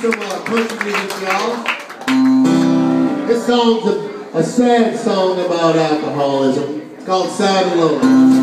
some uh, country music, y'all. This song's a, a sad song about alcoholism. It's called Sad Alone.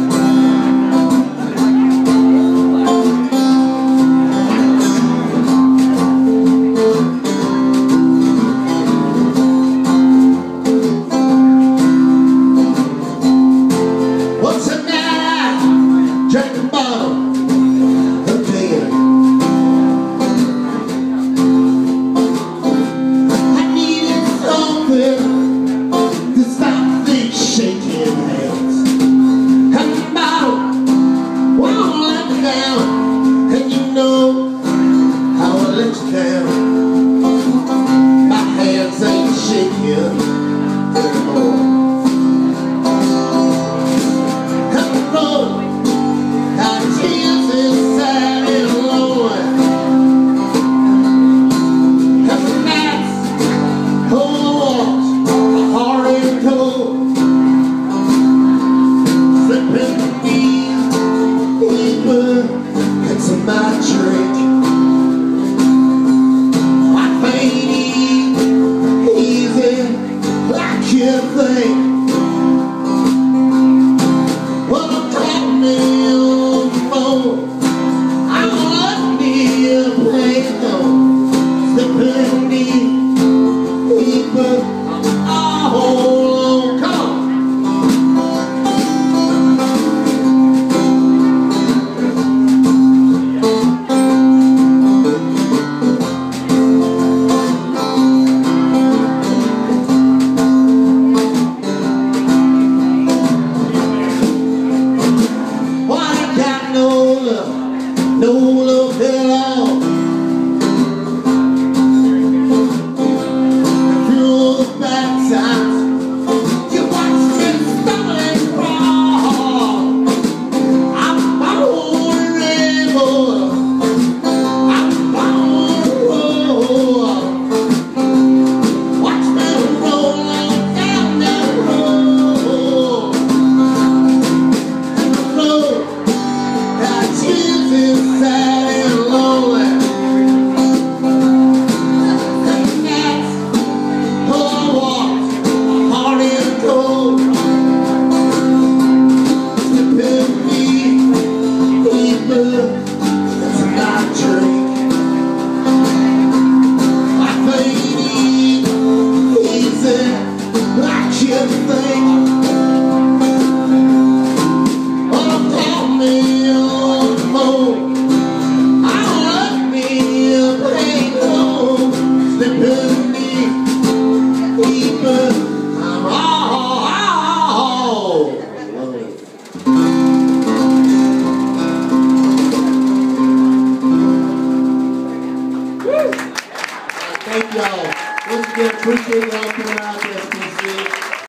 Lord. 也会 good tonight drink I think easy like you think Again, appreciate y'all coming out.